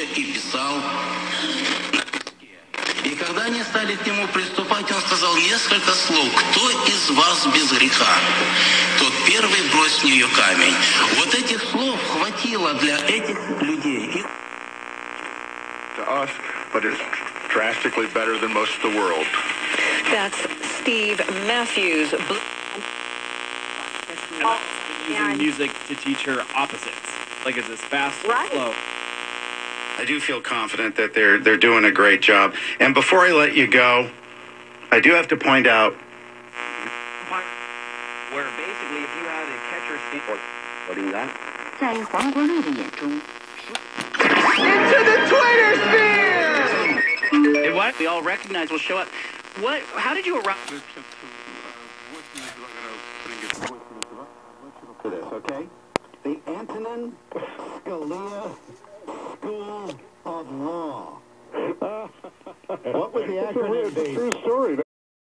молча и писал на песке. И когда они стали к нему приступать, он сказал несколько слов. «Кто из вас без греха?» Тот первый брось в нее камень. Вот этих слов хватило для этих людей. It's drastically better than most of the world. That's Steve Matthews. using music to teach her opposites. Like is this fast or Right. slow? I do feel confident that they're they're doing a great job. And before I let you go, I do have to point out where basically if you had a catcher's into the Twitter sphere. Did what? We all recognize will show up. What? How did you arrive? Okay. The Antonin Scalia School of Law. what would the acronym? True story.